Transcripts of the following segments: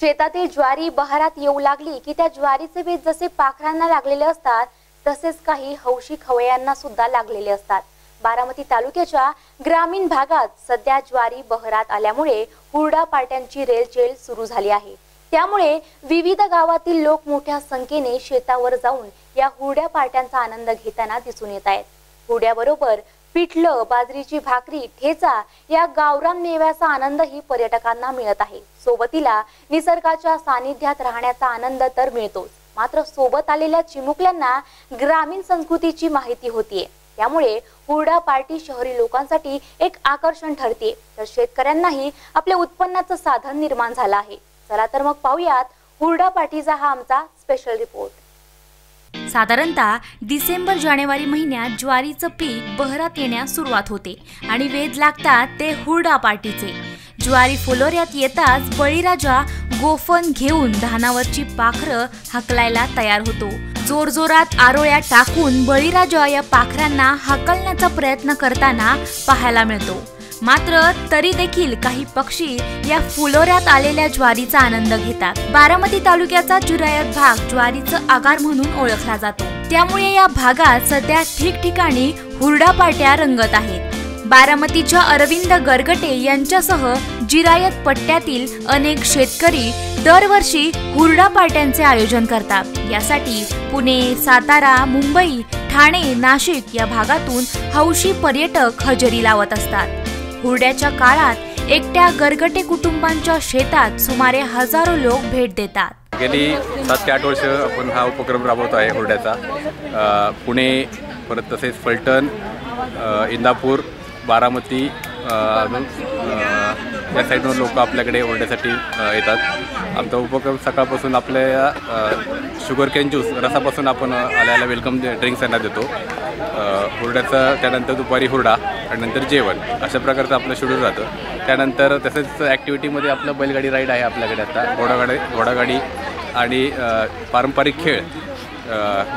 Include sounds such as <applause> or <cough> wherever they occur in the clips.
शेतातील ज्वारी बहारात येऊ लागली की त्या ज्वारीचे बीज जसे पाखरांना लागलेले असतात तसेच काही हौशी खवयांना सुद्धा लागलेले असतात. बारामती तालुक्याच्या ग्रामीण भागात सध्या ज्वारी बहरात आल्यामुळे हुरडा पार्ट्यांची रेलचेल सुरू झाली आहे. त्यामुळे विविध गावातील लोक मोठ्या संख्येने शेतावर जाऊन या हुरड्या पार्ट्यांचा आनंद घेताना दिसून येत आहेत. हुरड्याबरोबर पिठलं बाजरीची भाकरी ठेचा या गावरान मेव्याचा आनंदही पर्यटकांना मिळत आहे. सोबतीला निसर्गाच्या सानिध्यात राहण्याचा आनंद तर मिळतोच. मात्र सोबत आलेल्या चिमुकल्यांना ग्रामीण संस्कृतीची माहिती होतीये. त्यामुळे हुरडा पार्टी शहरी लोकांसाठी एक आकर्षण ठरते तर शेतकऱ्यांनाही आपल्या उत्पन्नाचं साधन निर्माण झालं आहे. चला तर मग पाहूयात हुरडा पार्टीचा हा आमचा स्पेशल रिपोर्ट साधारणतः डिसेंबर जानेवारी महिन्यात ज्वारीचं पीक बहरात येण्यास सुरुवात होते आणि वेध लागतात ते हुरडा पार्टीचे. ज्वारी फुलोऱ्यात येताच बळीराजा गोफन घेऊन धानावरची पाखरं हकलायला तयार होतो. जोरजोरात आरोळ्या टाकून बळीराजा या पाखरांना हकलण्याचा प्रयत्न करताना पाहायला मिळतो. मात्र तरी देखील काही पक्षी या फुलोऱ्यात आलेल्या ज्वारीचा आनंद घेतात. बारामती तालुक्याचा जुरायत भाग ज्वारीचं आगार म्हणून ओळखला जातो. त्यामुळे या भागात सध्या ठिकठिकाणी हुरडा पाट्या रंगत आहेत. बारामतीच्या अरविंद गरगटे यांच्यासह जिरायत पट्ट्यातील अनेक शेतकरी दरवर्षी हुरडा पाट्यांचे आयोजन करतात. यासाठी पुणे सातारा मुंबई ठाणे नाशिक या भागातून हौशी पर्यटक हजेरी लावत असतात. हुरड्याच्या काळात एकट्या गरगटे कुटुंबांच्या शेतात सुमारे हजारो लोक भेट देतात. गेली सात ते आठ वर्ष आपण हा उपक्रम राबवत आहे हुरड्याचा. पुणे परत तसेच फलटण इंदापूर बारामती या साईडवरून लोक आपल्याकडे ओरड्यासाठी येतात. आमचा उपक्रम सकाळपासून आपल्या शुगर कॅन ज्यूस रसापासून आपण आल्याला वेलकम ड्रिंक्स त्यांना देतो. हुरड्याचं हुरड्याचा त्यानंतर दुपारी हुरडा आणि नंतर जेवण. अशा प्रकारचं आपलं शेड्यूल राहतं. त्यानंतर तसेच ॲक्टिव्हिटीमध्ये आपलं बैलगाडी राईड आहे आपल्याकडे आता. घोडागाडी घोडागाडी आणि पारंपरिक खेळ.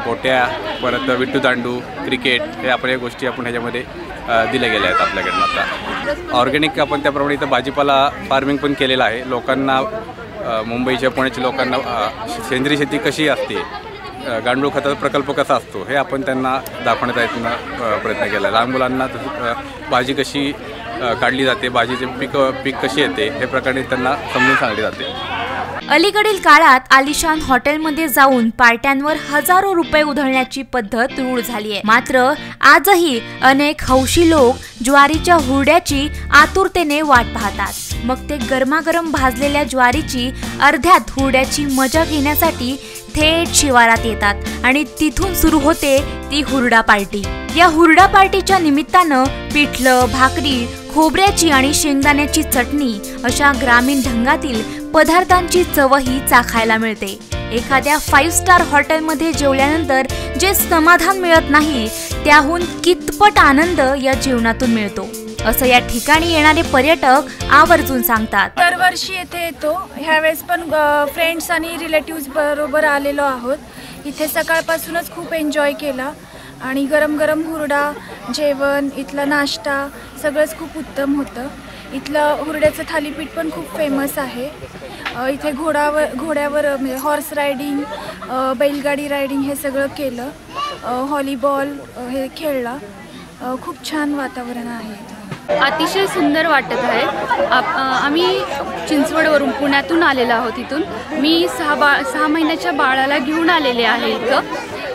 गोट्या परत विट्टू दांडू क्रिकेट हे आपल्या या गोष्टी आपण ह्याच्यामध्ये दिल्या गेल्या आहेत आपल्याकडनं आता. ऑर्गॅनिक आपण त्याप्रमाणे इथं भाजीपाला फार्मिंग पण केलेलं आहे. लोकांना मुंबईच्या पुण्याच्या लोकांना सेंद्रिय शेती कशी असते? गांडूळ खताचा प्रकल्प कसा असतो? हे आपण त्यांना दाखवण्याचा इथनं अ, प्रयत्न केला. लहान मुलांना भाजी कशी काढली जाते? भाजीचे पीक पीक कशी येते? हे प्रकारे त्यांना समजून सांगली जाते. अलीकडील काळात आलिशान हॉटेलमध्ये जाऊन पार्ट्यांवर हजारो रुपये उधळण्याची पद्धत रूढ झाली आहे. मात्र आजही अनेक हौशी लोक ज्वारीच्या हुरड्याची आतुरतेने वाट पाहतात. मग ते गरमागरम भाजलेल्या ज्वारीची अर्ध्यात हुरड्याची मजा घेण्यासाठी थेट शिवारात येतात आणि तिथून सुरू होते ती हुरडा पार्टी. या हुरडा पार्टीच्या निमित्तानं पिठलं भाकरी खोबऱ्याची आणि शेंगदाण्याची चटणी अशा ग्रामीण ढंगातील पदार्थांची चवही चाखायला मिळते. एखाद्या फाईव्ह स्टार हॉटेलमध्ये जेवल्यानंतर जे समाधान मिळत नाही त्याहून कितपट आनंद या जेवणातून मिळतो. असं या ठिकाणी येणारे पर्यटक आवर्जून सांगतात. दरवर्षी येथे येतो. ह्यावेळेस पण फ्रेंड्स आणि रिलेटिव्ह बरोबर आलेलो आहोत. इथे सकाळपासूनच खूप एन्जॉय केला. आणि गरम गरम हुरडा जेवण इथला नाश्ता सगळंच खूप उत्तम होतं. इथलं हुरड्याचं थालीपीठ पण खूप फेमस आहे. इथे घोडावर घोड्यावर म्हणजे हॉर्स रायडिंग बैलगाडी रायडिंग हे सगळं केलं. हॉलीबॉल हे खेळला. खूप छान वातावरण आहे. अतिशय सुंदर वाटत आहे. आप- आम्ही चिंचवडवरून पुण्यातून आलेलो आहोत इथून. मी सहा बा सहा महिन्याच्या बाळाला घेऊन आलेले आहे इथं.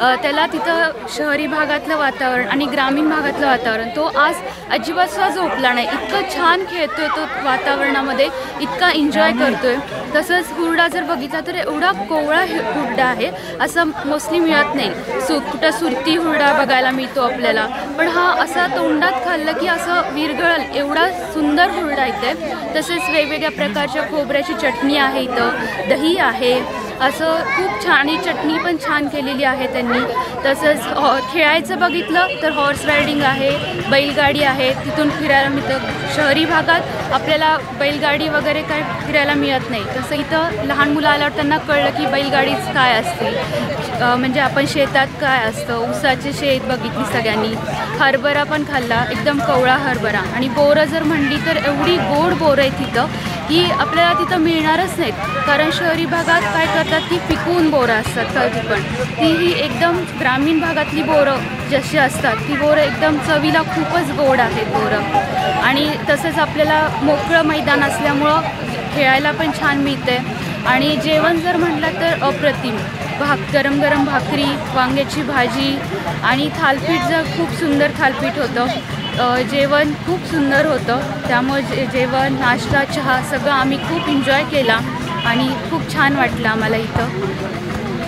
त्याला तिथं शहरी भागातलं वातावरण आणि ग्रामीण भागातलं वातावरण तो आज अजिबात सुद्धा झोपला नाही. इतकं छान खेळतोय तो वातावरणामध्ये इतका एन्जॉय करतोय. तसंच हुरडा जर बघितला तर एवढा कोवळा हे- हुरडा आहे असं मोस्टली मिळत नाही. सु कुठं सुरती हुरडा बघायला मिळतो आपल्याला. पण हा असा तोंडात खाल्लं की असं विरघळल. एवढा सुंदर हुरडा इथे. तसेच वेगवेगळ्या प्रकारच्या खोबऱ्याची चटणी आहे इथं. दही आहे. असं खूप छान आणि चटणी पण छान केलेली आहे त्यांनी. तसंच हॉ खेळायचं बघितलं तर हॉर्स रायडिंग आहे बैलगाडी आहे. तिथून फिरायला मिळतं. शहरी भागात आपल्याला बैलगाडी वगैरे काय फिरायला मिळत नाही. तसं इथं लहान मुलं आल्यावर त्यांना कळलं की बैलगाडीच काय असते. म्हणजे आपण शेतात काय असतं? ऊसाचे शेत बघितली सगळ्यांनी. हरभरा पण खाल्ला. एकदम कवळा हरभरा. आणि बोरं जर म्हणली तर एवढी गोड बोरं आहे तिथं ही आपल्याला तिथं मिळणारच नाहीत. कारण शहरी भागात काय करतात की पिकवून बोरं असतात कधी पण. ती ही एकदम ग्रामीण भागातली बोरं जशी असतात ती बोरं एकदम चवीला खूपच गोड आहेत बोरं. आणि तसंच आपल्याला मोकळं मैदान असल्यामुळं खेळायला पण छान मिळते आणि जेवण जर म्हटलं तर अप्रतिम. भाक गरम गरम भाकरी वांग्याची भाजी आणि थालपीठ जर खूप सुंदर थालपीठ होतं. जेवण खूप सुंदर होतं. त्यामुळे जे जेवण नाश्ता चहा सगळं आम्ही खूप एन्जॉय केला आणि खूप छान वाटलं आम्हाला इथं.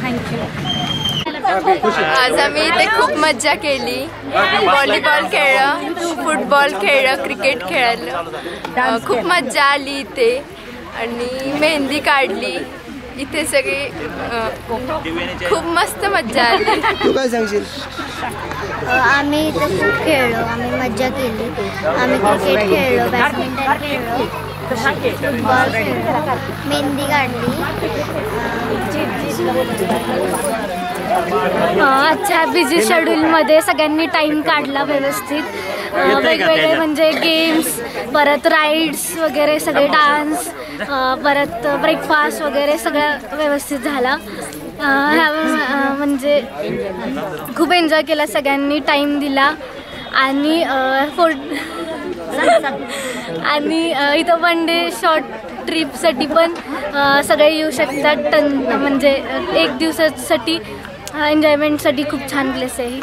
थँक्यू आज आम्ही इथे खूप मज्जा केली. व्हॉलीबॉल खेळलं फुटबॉल खेळलं क्रिकेट खेळलं. खूप मज्जा आली इथे. आणि मेहंदी काढली. इथे सगळी खूप मस्त मज्जा आली. तू काय सांगशील? आम्ही इथे खूप खेळलो आम्ही मज्जा केली. आम्ही क्रिकेट खेळलो बॅडमिंटन खेळलो फुटबॉल खेळलो मेहंदी काढली. आजच्या बिझी शेड्यूलमध्ये सगळ्यांनी टाईम काढला व्यवस्थित. वेगवेगळे म्हणजे गेम्स परत राईड्स वगैरे सगळे डान्स परत ब्रेकफास्ट वगैरे सगळं व्यवस्थित झाला. ह्या म्हणजे खूप एन्जॉय केला सगळ्यांनी टाईम दिला. आणि फोट <laughs> आणि इथं वन डे शॉर्ट ट्रिपसाठी पण सगळे येऊ शकतात. टन म्हणजे एक दिवसासाठी एन्जॉयमेंटसाठी खूप छान प्लेस आहे ही.